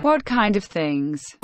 What kind of things?